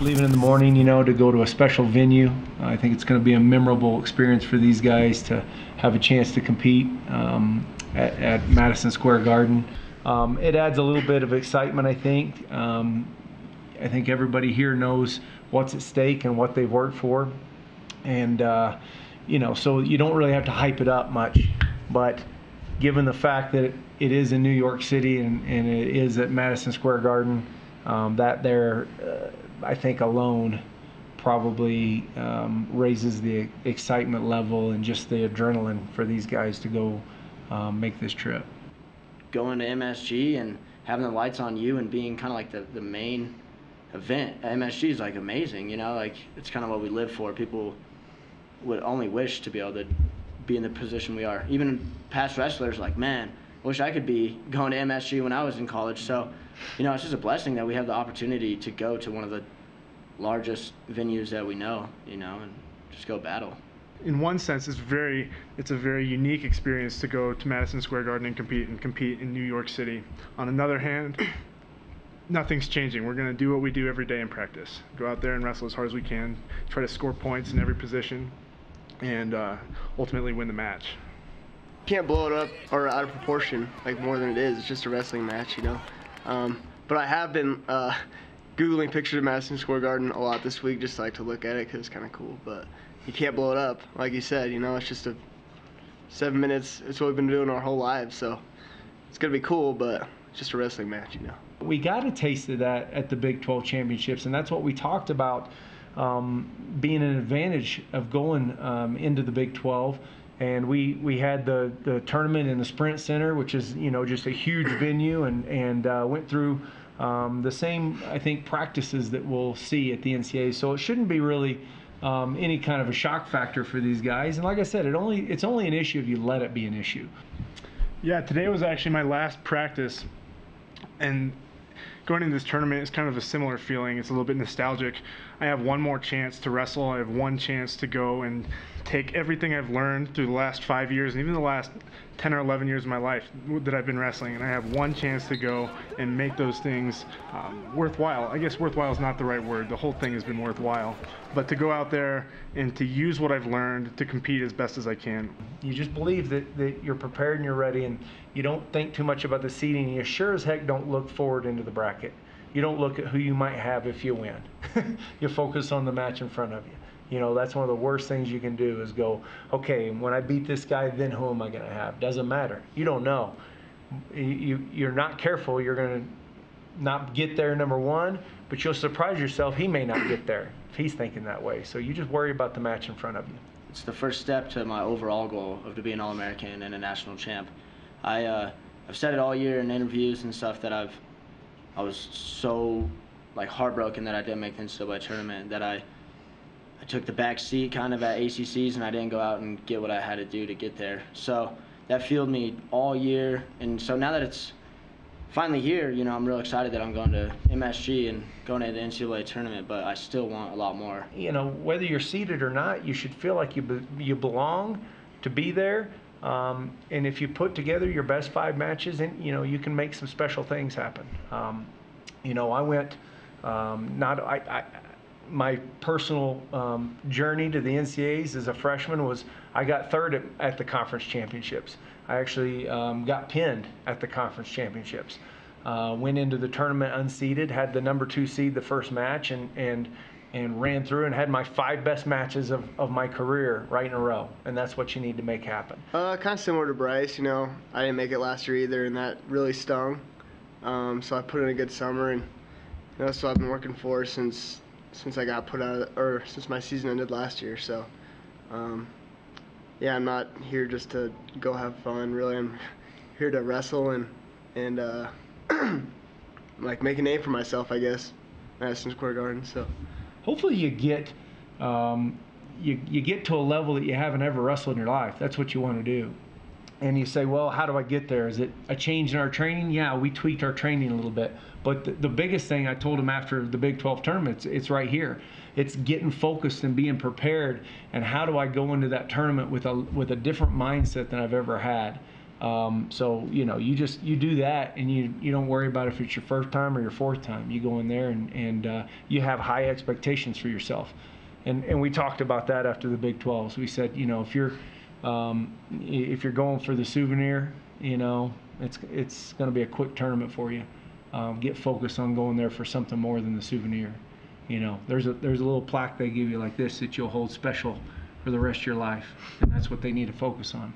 leaving in the morning, you know, to go to a special venue. I think it's going to be a memorable experience for these guys to have a chance to compete um, at, at, Madison Square Garden. Um, it adds a little bit of excitement, I think. Um, I think everybody here knows what's at stake and what they've worked for, and uh, you know, so you don't really have to hype it up much. But given the fact that it is in New York City and, and it is at Madison Square Garden, um, that there, uh, I think alone probably um, raises the excitement level and just the adrenaline for these guys to go um, make this trip. Going to MSG and having the lights on you and being kind of like the, the main event MSG is like amazing, you know, like it's kind of what we live for. People would only wish to be able to be in the position we are. Even past wrestlers like, man, wish I could be going to MSG when I was in college. So, you know, it's just a blessing that we have the opportunity to go to one of the largest venues that we know, you know, and just go battle. In one sense, it's very, it's a very unique experience to go to Madison Square Garden and compete and compete in New York City. On another hand, nothing's changing. We're going to do what we do every day in practice. Go out there and wrestle as hard as we can. Try to score points in every position and uh, ultimately win the match. Can't blow it up or out of proportion like more than it is. It's just a wrestling match, you know. Um, but I have been uh, googling pictures of Madison Square Garden a lot this week, just like to look at it because it's kind of cool. But you can't blow it up, like you said. You know, it's just a seven minutes. It's what we've been doing our whole lives, so it's gonna be cool, but just a wrestling match, you know. We got a taste of that at the Big 12 championships, and that's what we talked about um, being an advantage of going um, into the Big 12. And we, we had the, the tournament in the Sprint Center, which is you know just a huge venue, and and uh, went through um, the same I think practices that we'll see at the NCAA. So it shouldn't be really um, any kind of a shock factor for these guys. And like I said, it only it's only an issue if you let it be an issue. Yeah, today was actually my last practice, and going into this tournament is kind of a similar feeling. It's a little bit nostalgic. I have one more chance to wrestle. I have one chance to go and take everything I've learned through the last five years and even the last 10 or 11 years of my life that I've been wrestling, and I have one chance to go and make those things um, worthwhile. I guess worthwhile is not the right word. The whole thing has been worthwhile. But to go out there and to use what I've learned to compete as best as I can. You just believe that, that you're prepared and you're ready, and you don't think too much about the seeding. You sure as heck don't look forward into the bracket. You don't look at who you might have if you win. you focus on the match in front of you. You know, that's one of the worst things you can do is go, okay, when I beat this guy, then who am I going to have? Doesn't matter. You don't know. You, you're not careful, you're going to not get there, number one, but you'll surprise yourself. He may not get there if he's thinking that way. So you just worry about the match in front of you. It's the first step to my overall goal of to be an All-American and a national champ. I, uh, I've said it all year in interviews and stuff that I've, I was so like heartbroken that I didn't make the NCAA tournament that I I took the back seat kind of at ACCs and I didn't go out and get what I had to do to get there. So that fueled me all year. And so now that it's finally here, you know, I'm real excited that I'm going to MSG and going to the NCAA tournament, but I still want a lot more. You know, whether you're seeded or not, you should feel like you, be, you belong to be there. Um, and if you put together your best five matches, and you know, you can make some special things happen. Um, you know, I went, um, not, I, I my personal um, journey to the NCAAs as a freshman was I got third at, at the conference championships. I actually um, got pinned at the conference championships. Uh, went into the tournament unseeded, had the number two seed the first match, and and and ran through and had my five best matches of, of my career right in a row. And that's what you need to make happen. Uh, kind of similar to Bryce, you know. I didn't make it last year either, and that really stung. Um, so I put in a good summer, and you know, so I've been working for since since I got put out, of, or since my season ended last year. So, um, yeah, I'm not here just to go have fun. Really, I'm here to wrestle and and uh, like make a name for myself, I guess, Madison Square Garden. So, hopefully, you get. Um, you, you get to a level that you haven't ever wrestled in your life. That's what you want to do and you say, well, how do I get there? Is it a change in our training? Yeah, we tweaked our training a little bit. But the, the biggest thing I told him after the Big 12 tournament, it's, it's, right here. It's getting focused and being prepared. And how do I go into that tournament with a with a different mindset than I've ever had? Um, so you know, you just you do that, and you you don't worry about if it's your first time or your fourth time. You go in there and and uh, you have high expectations for yourself, and and we talked about that after the Big 12s. We said, you know, if you're um, if you're going for the souvenir, you know, it's it's going to be a quick tournament for you. Um, get focused on going there for something more than the souvenir. You know, there's a there's a little plaque they give you like this that you'll hold special for the rest of your life, and that's what they need to focus on.